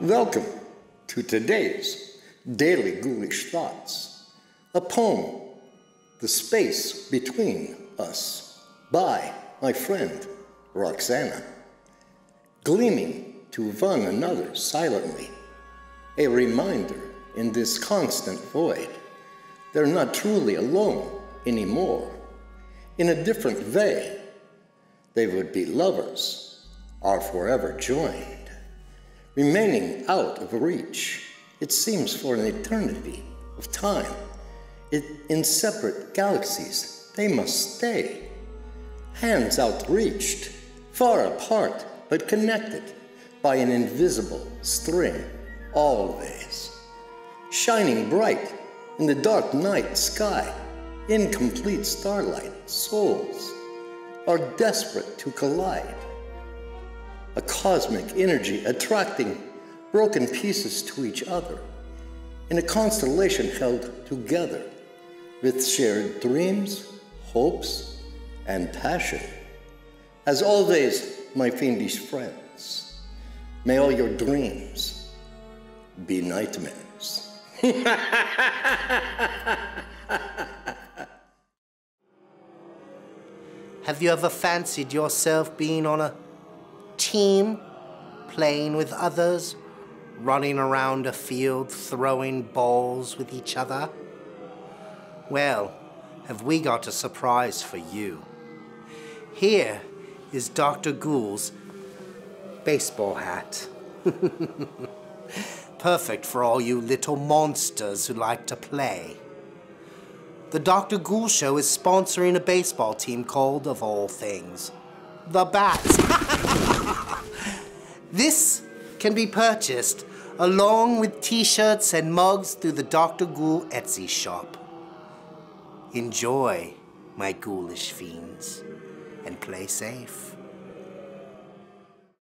Welcome to today's Daily Ghoulish Thoughts, a poem, The Space Between Us, by my friend Roxana. Gleaming to one another silently, a reminder in this constant void, they're not truly alone anymore. In a different way, they would be lovers, are forever joined remaining out of reach, it seems for an eternity of time. It, in separate galaxies, they must stay. Hands outreached, far apart, but connected by an invisible string, always. Shining bright in the dark night sky, incomplete starlight, souls are desperate to collide a cosmic energy attracting broken pieces to each other in a constellation held together with shared dreams, hopes, and passion. As always, my fiendish friends, may all your dreams be nightmares. Have you ever fancied yourself being on a team, playing with others, running around a field throwing balls with each other? Well, have we got a surprise for you. Here is Dr. Ghoul's baseball hat. Perfect for all you little monsters who like to play. The Dr. Ghoul Show is sponsoring a baseball team called, of all things, the Bats. this can be purchased along with t-shirts and mugs through the Dr. Ghoul Etsy shop. Enjoy, my ghoulish fiends, and play safe.